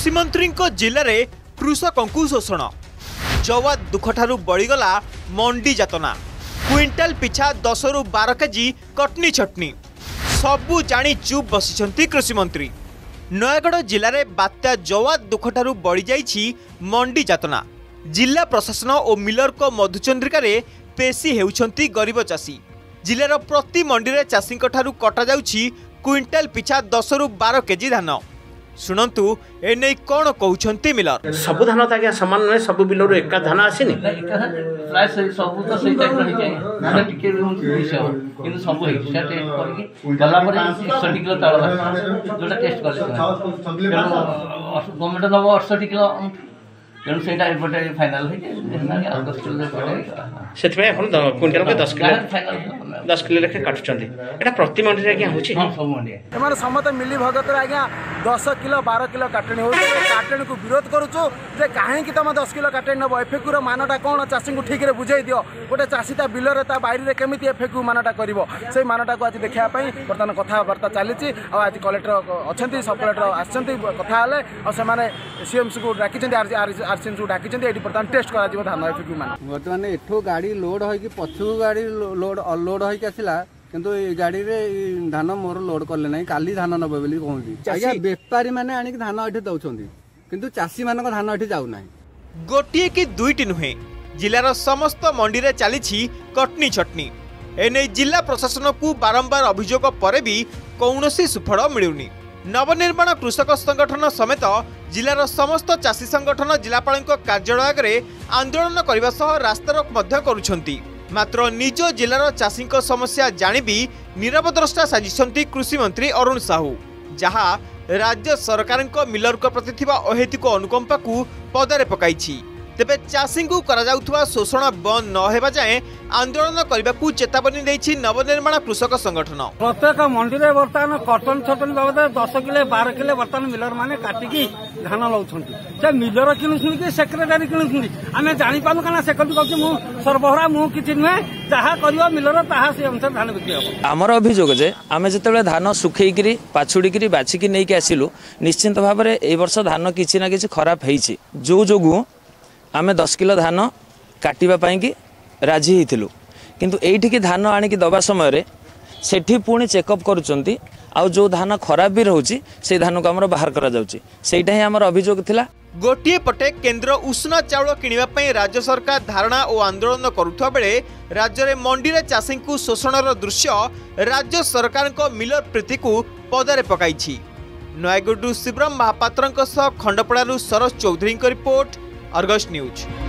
କୃଷିମନ୍ତ୍ରୀଙ୍କ ଜିଲ୍ଲାରେ କୃଷକଙ୍କୁ ଶୋଷଣ। ଜୱାଦ ଦୁଃଖଠାରୁ ବଳିଗଲା ମଣ୍ଡି ଯାତନା। କ୍ୱିଣ୍ଟାଲ ପିଛା ଦଶରୁ ବାର କେଜି କଟନୀ ଛଟନୀ। ସବୁ ଜାଣି ଚୁପ୍ ବସିଛନ୍ତି କୃଷିମନ୍ତ୍ରୀ। ନୟାଗଡ଼ ଜିଲ୍ଲାରେ ବାତ୍ୟା ଜୱାଦ ଦୁଃଖଠାରୁ ବଳିଯାଇଛି ମଣ୍ଡି ଯାତନା। ଜିଲ୍ଲା ପ୍ରଶାସନ ଓ ମିଲରଙ୍କ ମଧୁଚନ୍ଦ୍ରିକାରେ ପେଶି ହେଉଛନ୍ତି ଗରିବ ଚାଷୀ। ଜିଲ୍ଲାର ପ୍ରତି ମଣ୍ଡିରେ ଚାଷୀଙ୍କଠାରୁ କଟାଯାଉଛି କ୍ୱିଣ୍ଟାଲ ପିଛା ଦଶରୁ ବାର କେଜି ଧାନ। ଶୁଣନ୍ତୁ ଏନେଇ କ'ଣ କହୁଛନ୍ତି ମିଲର? ସବୁ ଧାନ ତ ଆଜ୍ଞା ସମାନ ନୁହେଁ ସବୁ ବିଲରୁ ଏକା ଧାନ ଆସିନି। ପ୍ରାୟ ସେଇ ସବୁ ତ ସେଇ ଟାଇପ୍ର ହେଇଯାଏ। ଧାନ ଟିକେ ରୁହନ୍ତି ଦୁଇଶହ କିନ୍ତୁ ସବୁ ହେଇଛି ସେଟା ଟେଷ୍ଟ କରିକି ଗଲା ପରେ ଏକଷଠି କିଲୋ ଚାଉଳ ବାହାରିଲା ଯୋଉଟା ଟେଷ୍ଟ କଲେ ସେମାନେ। ତେଣୁ ଗଭର୍ଣ୍ଣମେଣ୍ଟ ଦେବ ଅଠଷଠି କିଲୋ ତେଣୁ ସେଇଟା ଏପଟେ ଫାଇନାଲ ହେଇଯାଏ। ଆଉ ଦଶ କିଲୋ ଏପଟେ ସେଥିପାଇଁ ଆପଣ ଦ- କୁଇଣ୍ଟାଲକୁ ଦଶ କିଲୋ। ଫାଇନାଲ ଦଶ କିଲୋ ଲେଖାଏଁ କାଟୁଛନ୍ତି। ଏଇଟା ପ୍ରତି ମଣ୍ଡିରେ ଆଜ୍ଞା ହେଉଛି? ହଁ ସବୁ ମଣ୍ଡିଆ ଏମାନେ ସମସ୍ତେ ମିଲି ଭଗତରେ ଆଜ୍ଞା ଦଶ କିଲୋ ବାର କିଲୋ କାଟଣୀ ହେଉଛି। ଏ କାଟଣୀକୁ ବିରୋଧ କରୁଛୁ ଯେ କାହିଁକି ତମେ ଦଶ କିଲୋ କାଟଣୀ ନେବ? ଏଫେକ୍ୟୁର ମାନଟା କ'ଣ? ଚାଷୀଙ୍କୁ ଠିକରେ ବୁଝେଇ ଦିଅ। ଗୋଟେ ଚାଷୀ ତା ବିଲରେ ତା ବାଡ଼ିରେ କେମିତି ଏଫେକ୍ୟୁ ମାନଟା କରିବ? ସେଇ ମାନଟାକୁ ଆଜି ଦେଖିବା ପାଇଁ ବର୍ତ୍ତମାନ କଥାବାର୍ତ୍ତା ଚାଲିଛି। ଆଉ ଆଜି କଲେକ୍ଟର ଅଛନ୍ତି ସବ୍ କଲେକ୍ଟର ଆସିଛନ୍ତି କଥା ହେଲେ। ଆଉ ସେମାନେ ସିଏମ୍ସିକୁ ଡାକିଛନ୍ତି ଆର୍ସିଏମ୍ସିକୁ ଡାକିଛନ୍ତି। ଏଠି ବର୍ତ୍ତମାନ ଟେଷ୍ଟ କରାଯିବ ଧାନ ଏଫେକ୍ୟୁ ମାନ। ବର୍ତ୍ତମାନ ଏଠୁ ଗାଡ଼ି ଲୋଡ୍ ହୋଇକି ପଛକୁ ଗାଡ଼ି ଲୋଡ୍ ଅନଲୋଡ୍ ହୋଇକି ଆସିଲା କିନ୍ତୁ ଏଇ ଗାଡ଼ିରେ ଧାନ ମୋର ଲୋଡ୍ କଲେ ନାହିଁ କାଲି ଧାନ ନେବେ ବୋଲି କହୁଛି ଆଜ୍ଞା ବେପାରୀ ଆଣିକି ଧାନ ଏଠି ଦଉଛନ୍ତି କିନ୍ତୁ ଚାଷୀ ମାନଙ୍କ ଧାନ ଏଠି ଯାଉନାହିଁ। ଗୋଟିଏ କି ଦୁଇଟି ନୁହେଁ ଜିଲ୍ଲାର ସମସ୍ତ ମଣ୍ଡିରେ ଚାଲିଛି କଟନୀ ଛଟନୀ। ଏନେଇ ଜିଲ୍ଲା ପ୍ରଶାସନକୁ ବାରମ୍ବାର ଅଭିଯୋଗ ପରେ ବି କୌଣସି ସୁଫଳ ମିଳୁନି। ନବନିର୍ମାଣ କୃଷକ ସଂଗଠନ ସମେତ ଜିଲ୍ଲାର ସମସ୍ତ ଚାଷୀ ସଂଗଠନ ଜିଲ୍ଲାପାଳଙ୍କ କାର୍ଯ୍ୟାଳୟ ଆଗରେ ଆନ୍ଦୋଳନ କରିବା ସହ ରାସ୍ତାରୋକ ମଧ୍ୟ କରୁଛନ୍ତି। ମାତ୍ର ନିଜ ଜିଲ୍ଲାର ଚାଷୀଙ୍କ ସମସ୍ୟା ଜାଣି ବି ନିରବଦ୍ରଷ୍ଟା ସାଜିଛନ୍ତି କୃଷିମନ୍ତ୍ରୀ ଅରୁଣ ସାହୁ। ଯାହା ରାଜ୍ୟ ସରକାରଙ୍କ ମିଲରଙ୍କ ପ୍ରତି ଥିବା ଅହେତୁକ ଅନୁକମ୍ପାକୁ ପଦାରେ ପକାଇଛି। ତେବେ ଚାଷୀଙ୍କୁ କରାଯାଉଥିବା ଶୋଷଣ ବନ୍ଦ ନ ହେବା ଯାଏଁ ଆନ୍ଦୋଳନ କରିବାକୁ ଚେତାବନୀ ଦେଇଛି ନବନିର୍ମାଣ କୃଷକ ସଂଗଠନ। ପ୍ରତ୍ୟେକ ମଣ୍ଡିରେ ବର୍ତ୍ତମାନ କଟନ ଛଟନ ବାବଦରେ ଦଶ କିଲୋ ବାର କିଲୋ ବର୍ତ୍ତମାନ ମିଲର ମାନେ କାଟିକି ଧାନ ନେଉଛନ୍ତି ସେ ମିଲର କିଣୁଛନ୍ତି କି ସେକ୍ରେଟାରୀ କିଣୁଛନ୍ତି? ଆମେ ଜାଣିପାରୁନୁ କାରଣ ସେକ୍ରେଟାରୀ କହୁଛି ମୁଁ ସର୍ବହରା ମୁଁ କିଛି ନୁହେଁ ଯାହା କରିବ ମିଲର ତାହା ସେ ଅନୁସାରେ ଧାନ ବିକ୍ରି ହେବ। ଆମର ଅଭିଯୋଗ ଯେ ଆମେ ଯେତେବେଳେ ଧାନ ଶୁଖେଇକିରି ପାଛୁଡ଼ିକିରି ବାଛିକି ନେଇକି ଆସିଲୁ ନିଶ୍ଚିନ୍ତ ଭାବରେ ଏଇ ବର୍ଷ ଧାନ କିଛି ନା କିଛି ଖରାପ ହେଇଛି। ଯେଉଁ ଯୋଗୁଁ ଆମେ ଦଶ କିଲୋ ଧାନ କାଟିବା ପାଇଁକି ରାଜି ହେଇଥିଲୁ। କିନ୍ତୁ ଏଇଠିକି ଧାନ ଆଣିକି ଦେବା ସମୟରେ ସେଠି ପୁଣି ଚେକଅପ୍ କରୁଛନ୍ତି। ଆଉ ଯେଉଁ ଧାନ ଖରାପ ବି ରହୁଛି ସେଇ ଧାନକୁ ଆମର ବାହାର କରାଯାଉଛି। ସେଇଟା ହିଁ ଆମର ଅଭିଯୋଗ ଥିଲା। ଗୋଟିଏ ପଟେ କେନ୍ଦ୍ର ଉଷୁନା ଚାଉଳ କିଣିବା ପାଇଁ ରାଜ୍ୟ ସରକାର ଧାରଣା ଓ ଆନ୍ଦୋଳନ କରୁଥିବା ବେଳେ ରାଜ୍ୟରେ ମଣ୍ଡିରେ ଚାଷୀଙ୍କୁ ଶୋଷଣର ଦୃଶ୍ୟ ରାଜ୍ୟ ସରକାରଙ୍କ ମିଲର ପ୍ରୀତିକୁ ପଦାରେ ପକାଇଛି। ନୟାଗଡ଼ରୁ ଶିବରାମ ମହାପାତ୍ରଙ୍କ ସହ ଖଣ୍ଡପଡ଼ାରୁ ସରୋଜ ଚୌଧୁରୀଙ୍କ ରିପୋର୍ଟ અર્ગસ ન્યૂઝ